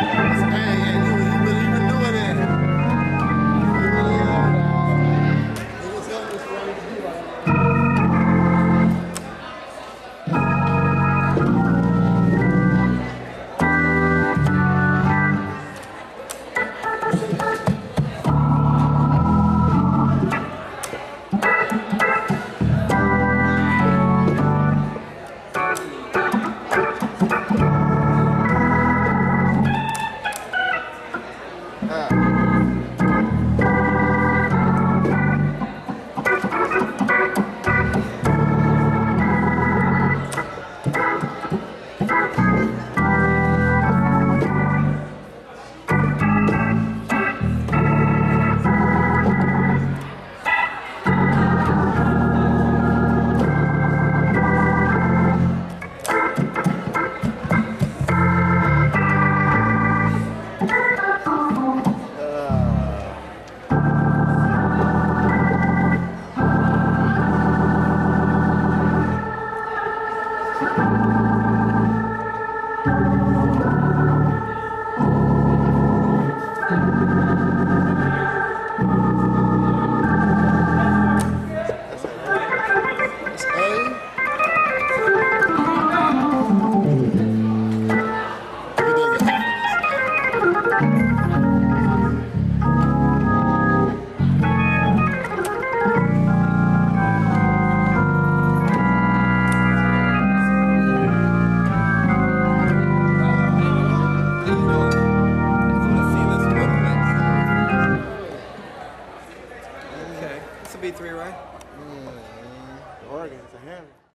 It's bad. Three, right? Mm, Oregon's a hammer.